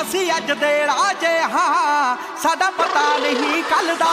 ਅਸੀਂ ਅੱਜ ਦੇ ਰਾਜੇ ਹਾਂ ਸਾਡਾ ਪਤਾ ਨਹੀਂ ਕੱਲ ਦਾ